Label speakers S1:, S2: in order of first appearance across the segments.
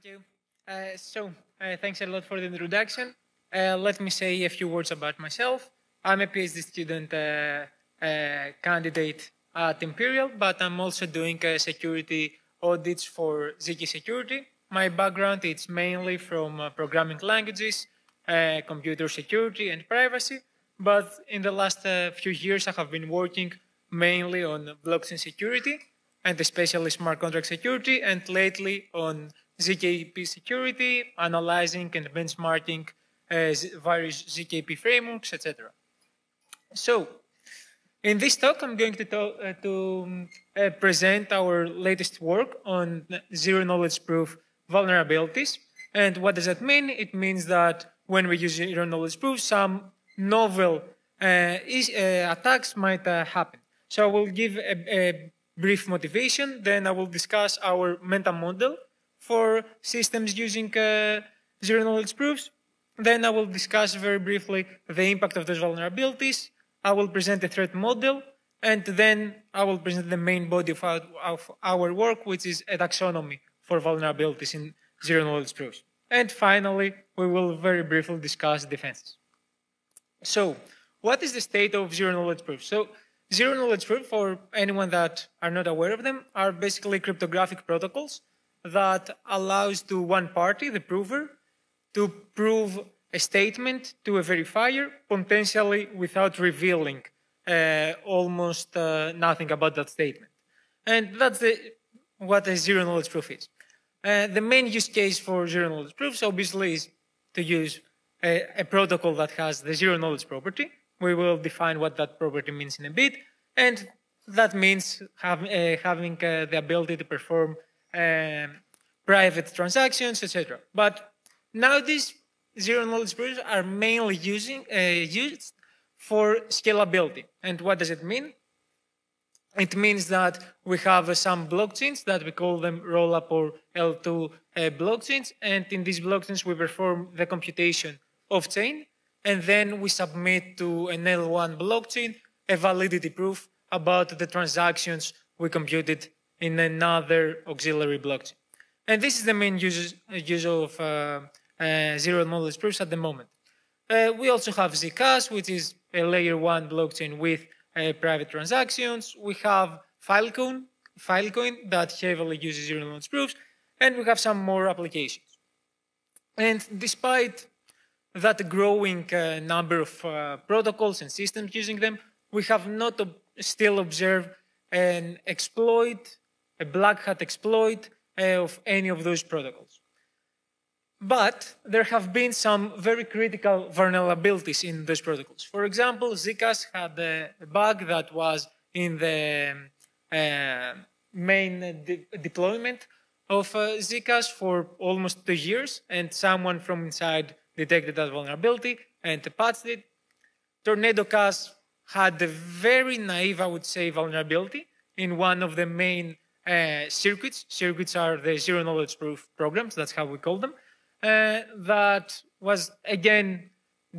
S1: Thank you. Uh, so, uh, thanks a lot for the introduction. Uh, let me say a few words about myself. I'm a PhD student uh, uh, candidate at Imperial, but I'm also doing uh, security audits for ZK Security. My background is mainly from programming languages, computer security, and privacy. But in the last few years, I have been working mainly on blockchain security and especially smart contract security, and lately on ZKP security, analyzing and benchmarking uh, various ZKP frameworks, etc. So, in this talk, I'm going to, talk, uh, to uh, present our latest work on zero knowledge proof vulnerabilities. And what does that mean? It means that when we use zero knowledge proof, some novel uh, is, uh, attacks might uh, happen. So I will give a, a brief motivation, then I will discuss our mental model for systems using uh, zero knowledge proofs. Then I will discuss very briefly the impact of those vulnerabilities. I will present a threat model, and then I will present the main body of our, of our work, which is a taxonomy for vulnerabilities in zero knowledge proofs. And finally, we will very briefly discuss defenses. So, what is the state of zero knowledge proofs? So, zero knowledge proofs, for anyone that are not aware of them, are basically cryptographic protocols that allows to one party, the prover, to prove a statement to a verifier, potentially without revealing uh, almost uh, nothing about that statement. And that's the, what a zero knowledge proof is. Uh, the main use case for zero knowledge proofs obviously is to use a, a, protocol that has the zero knowledge property. We will define what that property means in a bit. And that means have, uh, having uh, the ability to perform um, private transactions, etc. But now these zero knowledge proofs are mainly using, uh, used for scalability. And what does it mean? It means that we have uh, some blockchains that we call them rollup or L2 uh, blockchains. And in these blockchains, we perform the computation off-chain. And then we submit to an L1 blockchain a validity proof about the transactions we computed in another auxiliary blockchain. And this is the main use, use of uh, uh, zero knowledge proofs at the moment. Uh, we also have Zcash, which is a layer one blockchain with uh, private transactions. We have Filecoin, Filecoin that heavily uses zero knowledge proofs, and we have some more applications. And despite that growing uh, number of uh, protocols and systems using them, we have not ob still observed an exploit, a black hat exploit uh, of any of those protocols. But there have been some very critical vulnerabilities in those protocols. For example, Zcash had a bug that was in the uh, main de deployment of uh, Zcash for almost two years, and someone from inside detected that vulnerability and patched it. Tornado Cash had a very naive, I would say, vulnerability in one of the main uh, circuits. Circuits are the zero knowledge proof programs, that's how we call them. Uh, that was again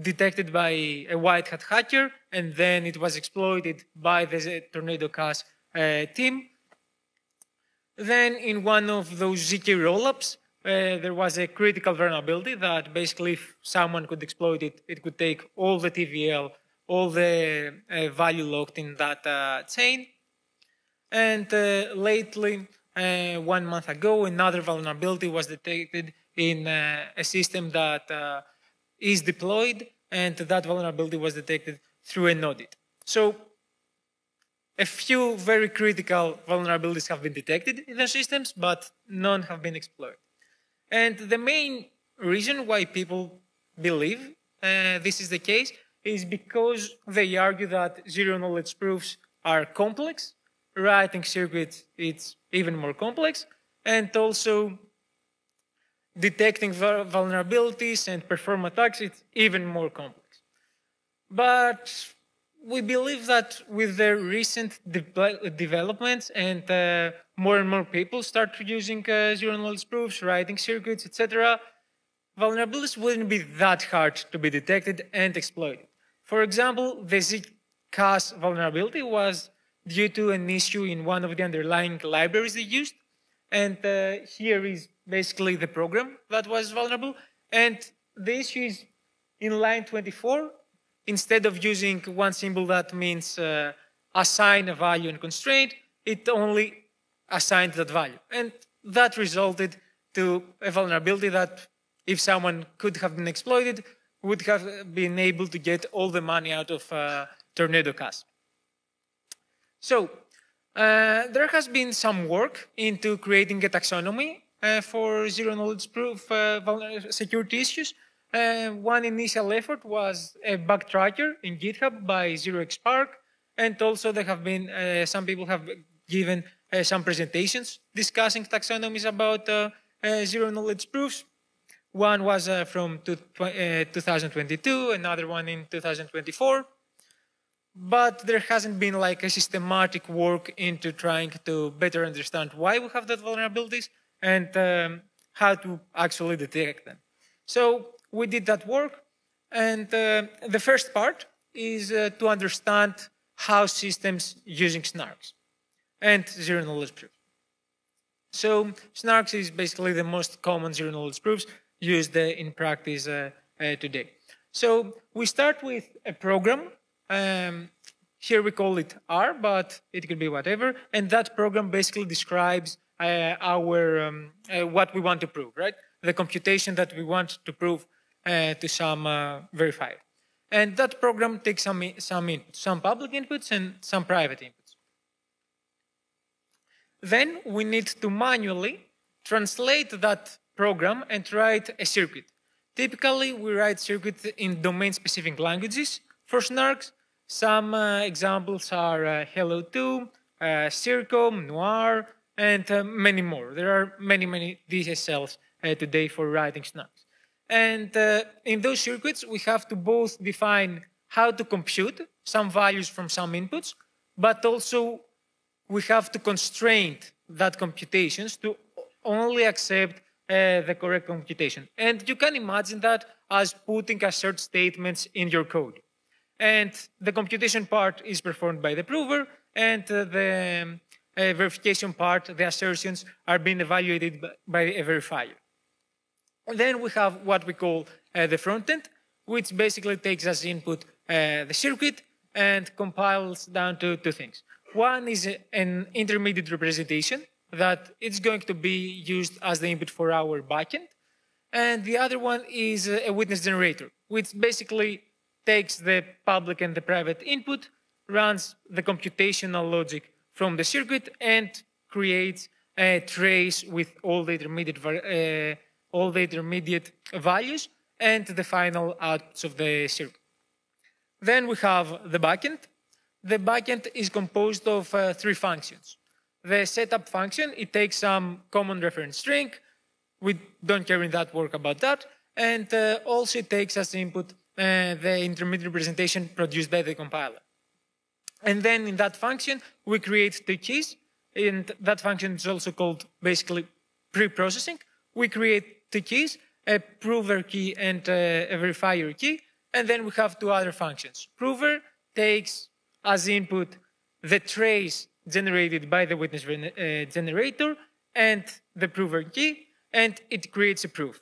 S1: detected by a white hat hacker, and then it was exploited by the Tornado Cash uh, team. Then in one of those ZK rollups, uh, there was a critical vulnerability that basically if someone could exploit it, it could take all the TVL, all the uh, value locked in that uh, chain. And uh, lately, uh, one month ago, another vulnerability was detected in uh, a system that is deployed, and that vulnerability was detected through an audit. So a few very critical vulnerabilities have been detected in the systems, but none have been exploited. And the main reason why people believe uh, this is the case is because they argue that zero knowledge proofs are complex, writing circuits it's even more complex, and also detecting vulnerabilities and perform attacks, it's even more complex. But we believe that with the recent de developments and uh, more and more people start using uh, zero knowledge proofs, writing circuits, etc., vulnerabilities wouldn't be that hard to be detected and exploited. For example, the Zcash vulnerability was due to an issue in one of the underlying libraries they used, And uh, here is basically the program that was vulnerable. And the issue is in line 24, instead of using one symbol that means uh, assign a value and constraint, it only assigned that value. And that resulted to a vulnerability that if someone could have been exploited, would have been able to get all the money out of uh, Tornado Cash. So uh, there has been some work into creating a taxonomy uh, for zero knowledge proof uh, security issues. Uh, one initial effort was a bug tracker in GitHub by 0xPARC, and also there have been uh, some people have given uh, some presentations discussing taxonomies about zero knowledge proofs. One was from 2022, another one in 2024 but there hasn't been like a systematic work into trying to better understand why we have that vulnerabilities and um, how to actually detect them. So we did that work, and uh, the first part is uh, to understand how systems using snarks and zero knowledge proofs. So snarks is basically the most common zero knowledge proofs used uh, in practice uh, uh, today. So we start with a program um, here we call it R, but it could be whatever. And that program basically describes uh, our um, uh, what we want to prove, right? The computation that we want to prove uh, to some uh, verifier. And that program takes some some inputs, some public inputs and some private inputs. Then we need to manually translate that program and write a circuit. Typically, we write circuits in domain-specific languages for snarks, some uh, examples are uh, Halo2, uh, Circom, Noir, and uh, many more. There are many, many DSLs uh, today for writing snarks. And uh, in those circuits, we have to both define how to compute some values from some inputs, but also we have to constrain that computations to only accept the correct computation. And you can imagine that as putting assert statements in your code and the computation part is performed by the prover, and uh, the um, uh, verification part, the assertions, are being evaluated by a verifier. And then we have what we call uh, the frontend, which basically takes as input the circuit and compiles down to two things. One is an intermediate representation that it's going to be used as the input for our backend. And the other one is a witness generator, which basically takes the public and the private input, runs the computational logic from the circuit, and creates a trace with all the intermediate, uh, all the intermediate values and the final outputs of the circuit. Then we have the backend. The backend is composed of uh, three functions. The setup function, it takes some common reference string. We don't care in that work about that. And uh, also it takes as input uh, the intermediate representation produced by the compiler. And then in that function, we create two keys. And that function is also called basically pre-processing. We create two keys, a prover key and a verifier key. And then we have two other functions. Prover takes as input the trace generated by the witness uh, generator and the prover key, and it creates a proof.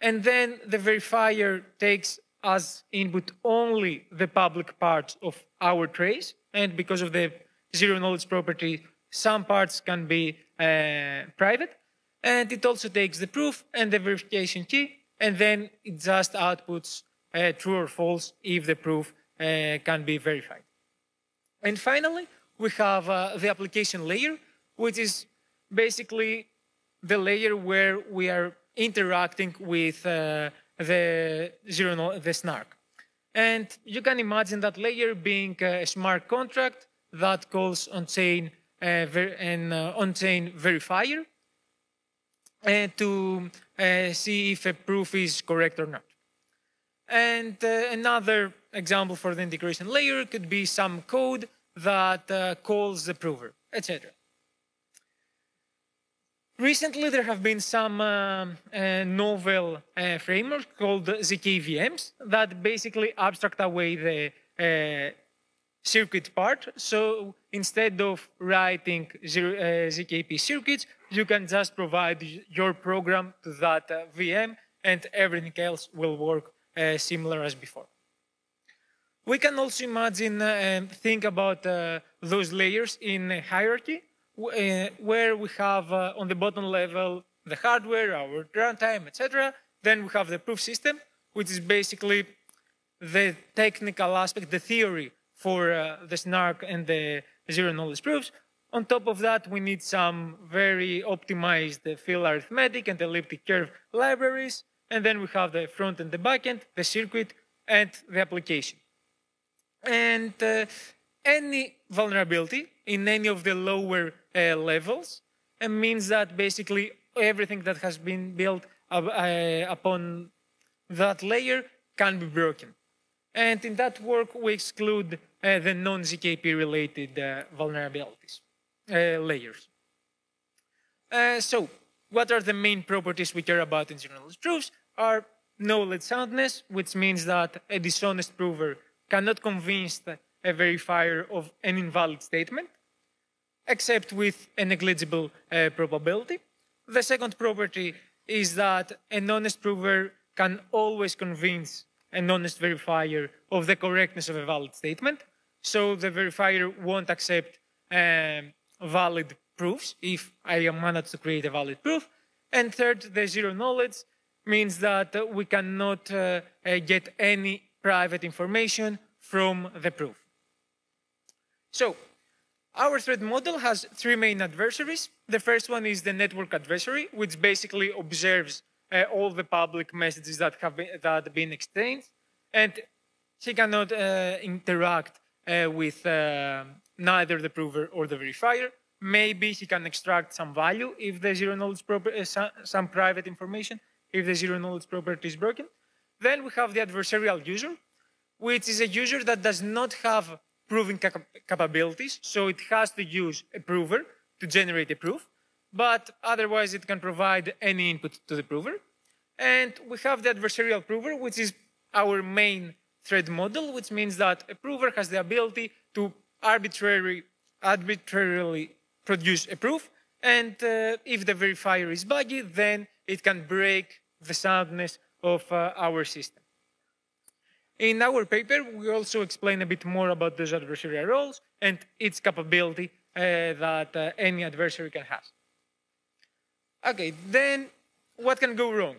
S1: And then the verifier takes as input only the public parts of our trace. And because of the zero knowledge property, some parts can be uh, private. And it also takes the proof and the verification key, and then it just outputs uh, true or false if the proof uh, can be verified. And finally, we have uh, the application layer, which is basically the layer where we are interacting with uh, the zero the snark. And you can imagine that layer being a smart contract that calls on-chain uh, an uh, on-chain verifier uh, to uh, see if a proof is correct or not. And uh, another example for the integration layer could be some code that uh, calls the prover, etc. Recently, there have been some uh, uh, novel uh, frameworks called ZKVMs that basically abstract away the uh, circuit part. So instead of writing zero, uh, ZKP circuits, you can just provide your program to that uh, VM and everything else will work uh, similar as before. We can also imagine and think about those layers in a hierarchy where we have uh, on the bottom level the hardware, our runtime, etc. Then we have the proof system, which is basically the technical aspect, the theory for uh, the snark and the zero knowledge proofs. On top of that, we need some very optimized field arithmetic and elliptic curve libraries. And then we have the front and the back end, the circuit, and the application. And uh, any vulnerability in any of the lower uh, levels uh, means that basically everything that has been built uh, upon that layer can be broken. And in that work, we exclude uh, the non-ZKP related uh, vulnerabilities uh, layers. so, what are the main properties we care about in zero-knowledge proofs? Are knowledge soundness, which means that a dishonest prover cannot convince a verifier of an invalid statement, except with a negligible uh, probability. The second property is that an honest prover can always convince an honest verifier of the correctness of a valid statement. So the verifier won't accept um, valid proofs if I manage to create a valid proof. And third, the zero knowledge means that we cannot uh, uh, get any private information from the proof. So our threat model has three main adversaries. The first one is the network adversary, which basically observes uh, all the public messages that have been, that been exchanged, and she cannot uh, interact uh, with uh, neither the prover or the verifier. Maybe she can extract some value if the zero knowledge property, uh, some private information, if the zero knowledge property is broken. Then we have the adversarial user, which is a user that does not have proving cap capabilities, so it has to use a prover to generate a proof, but otherwise it can provide any input to the prover. And we have the adversarial prover, which is our main threat model, which means that a prover has the ability to arbitrarily, arbitrarily produce a proof, and uh, if the verifier is buggy, then it can break the soundness of uh, our system. In our paper, we also explain a bit more about those adversarial roles and its capability uh, that uh, any adversary can have. Okay, then what can go wrong?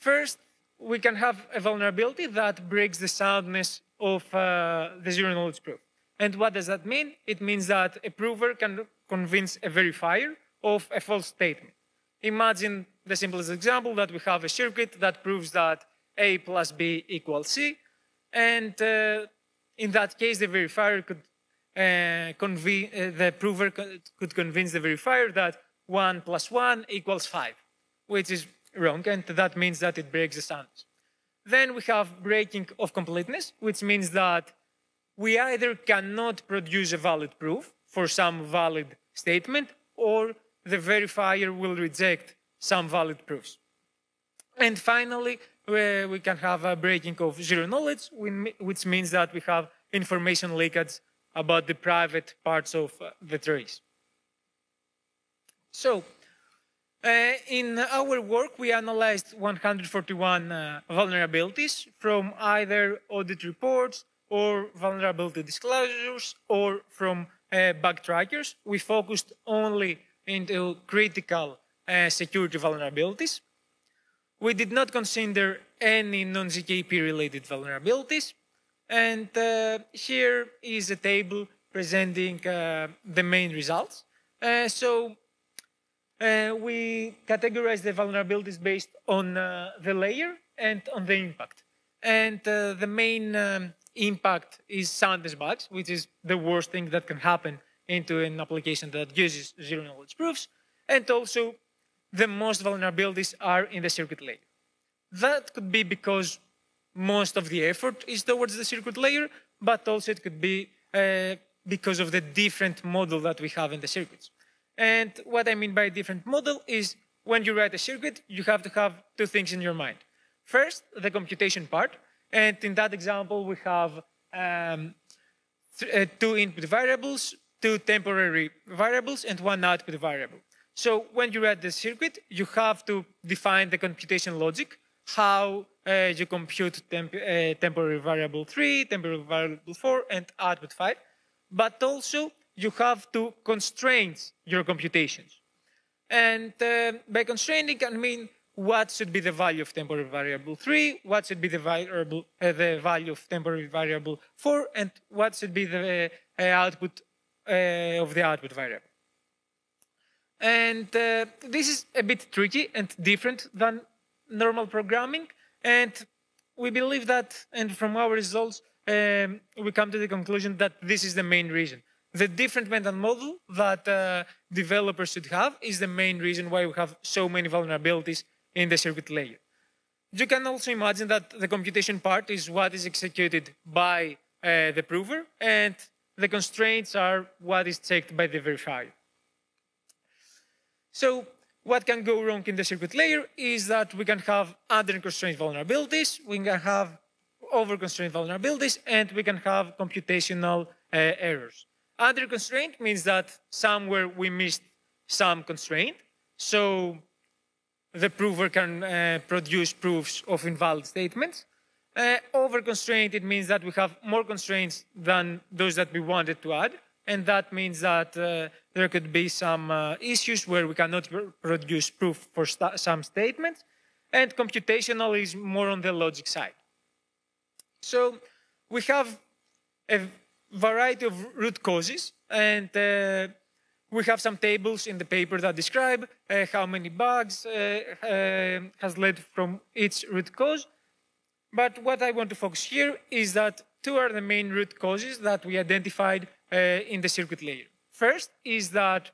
S1: First, we can have a vulnerability that breaks the soundness of uh, the zero knowledge proof. And what does that mean? It means that a prover can convince a verifier of a false statement. Imagine the simplest example that we have a circuit that proves that A plus B equals C. And uh, in that case, the verifier could uh, uh, the prover could convince the verifier that 1 plus 1 equals 5, which is wrong, and that means that it breaks the standards. Then we have breaking of completeness, which means that we either cannot produce a valid proof for some valid statement, or the verifier will reject some valid proofs. And finally, we can have a breaking of zero knowledge, which means that we have information leakage about the private parts of uh, the trees. So, uh, in our work, we analyzed 141 uh, vulnerabilities from either audit reports or vulnerability disclosures or from uh, bug trackers. We focused only into critical uh, security vulnerabilities. We did not consider any non-ZKP related vulnerabilities. And uh, here is a table presenting uh, the main results. so uh, we categorize the vulnerabilities based on uh, the layer and on the impact. And uh, the main um, impact is soundness bugs, which is the worst thing that can happen into an application that uses zero knowledge proofs. And also, the most vulnerabilities are in the circuit layer. That could be because most of the effort is towards the circuit layer, but also it could be uh, because of the different model that we have in the circuits. And what I mean by different model is when you write a circuit, you have to have two things in your mind. First, the computation part. And in that example, we have um, uh, two input variables, two temporary variables, and one output variable. So when you write the circuit, you have to define the computation logic, how uh, you compute temp uh, temporary variable 3, temporary variable 4, and output 5. But also, you have to constrain your computations. And uh, by constraining, I mean what should be the value of temporary variable 3, what should be the, variable, uh, the value of temporary variable 4, and what should be the uh, output uh, of the output variable. And uh, this is a bit tricky and different than normal programming. And we believe that, and from our results, um, we come to the conclusion that this is the main reason. The different mental model that uh, developers should have is the main reason why we have so many vulnerabilities in the circuit layer. You can also imagine that the computation part is what is executed by uh, the prover, and the constraints are what is checked by the verifier. So what can go wrong in the circuit layer is that we can have under-constrained vulnerabilities, we can have over-constrained vulnerabilities, and we can have computational uh, errors. Under-constraint means that somewhere we missed some constraint, so the prover can uh, produce proofs of invalid statements. Uh, over-constraint, it means that we have more constraints than those that we wanted to add, and that means that uh, there could be some uh, issues where we cannot produce proof for st some statements, and computational is more on the logic side. So we have a variety of root causes, and uh, we have some tables in the paper that describe uh, how many bugs uh, uh, has led from each root cause. But what I want to focus here is that two are the main root causes that we identified uh, in the circuit layer. First is that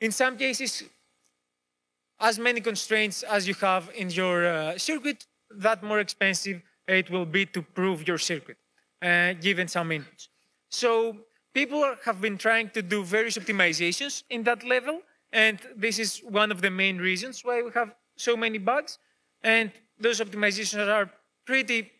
S1: in some cases, as many constraints as you have in your uh, circuit, that more expensive it will be to prove your circuit, uh, given some inputs. So people are, have been trying to do various optimizations in that level, and this is one of the main reasons why we have so many bugs. And those optimizations are pretty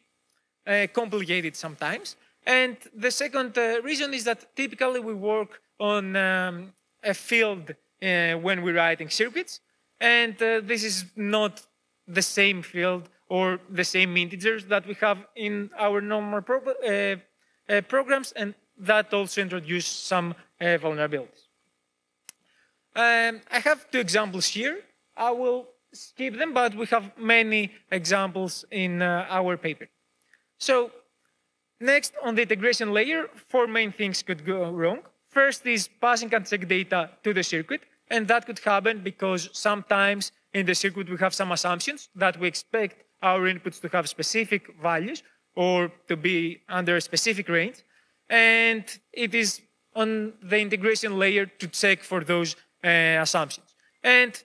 S1: uh, complicated sometimes. And the second uh, reason is that typically we work on um, a field uh, when we're writing circuits, and uh, this is not the same field or the same integers that we have in our normal pro uh, uh, programs, and that also introduces some uh, vulnerabilities. Um, I have two examples here. I will skip them, but we have many examples in our paper. So Next, on the integration layer, four main things could go wrong. First is passing unchecked data to the circuit, and that could happen because sometimes in the circuit we have some assumptions that we expect our inputs to have specific values or to be under a specific range, and it is on the integration layer to check for those uh, assumptions. And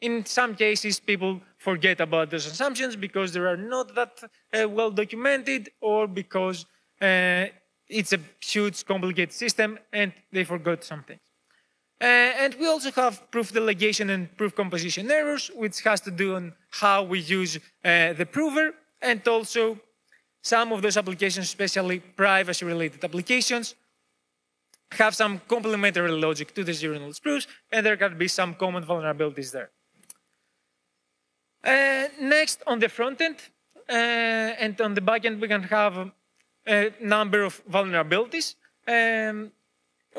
S1: in some cases, people forget about those assumptions because they are not that uh, well documented or because uh, it's a huge complicated system and they forgot some things. Uh, and we also have proof delegation and proof composition errors, which has to do on how we use uh, the prover and also some of those applications, especially privacy-related applications, have some complementary logic to the zero-knowledge proofs, and there can be some common vulnerabilities there. Uh, next, on the front end uh, and on the back end, we can have a number of vulnerabilities. Um,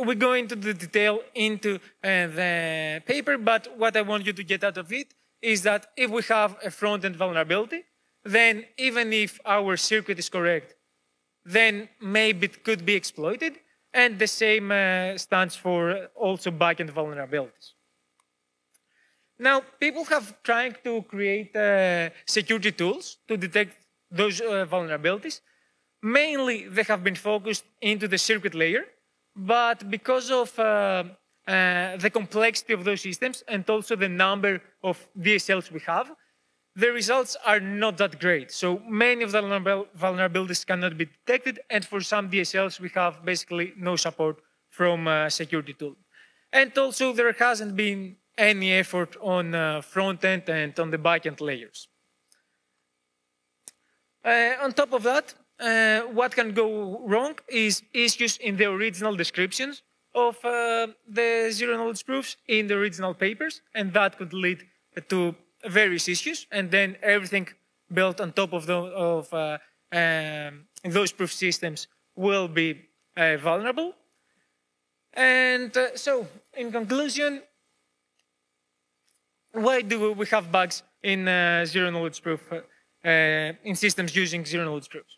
S1: we go into the detail into uh, the paper, but what I want you to get out of it is that if we have a front-end vulnerability, then even if our circuit is correct, then maybe it could be exploited, and the same uh, stands for also back-end vulnerabilities. Now, people have tried to create uh, security tools to detect those uh, vulnerabilities. Mainly, they have been focused into the circuit layer, but because of uh, uh the complexity of those systems and also the number of DSLs we have, the results are not that great. So many of the vulnerabilities cannot be detected, and for some DSLs, we have basically no support from uh, security tool. And also, there hasn't been any effort on uh, front end and on the back end layers. Uh, on top of that, uh, what can go wrong is issues in the original descriptions of uh, the zero knowledge proofs in the original papers, and that could lead to various issues, and then everything built on top of, the, of uh, um, those proof systems will be uh, vulnerable. And so, in conclusion, why do we have bugs in uh, zero knowledge proof uh, in systems using zero knowledge proofs?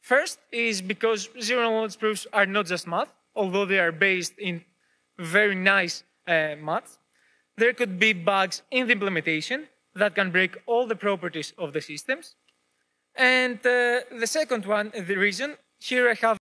S1: First is because zero knowledge proofs are not just math, although they are based in very nice uh, math. There could be bugs in the implementation that can break all the properties of the systems. And uh, the second one, the reason, here I have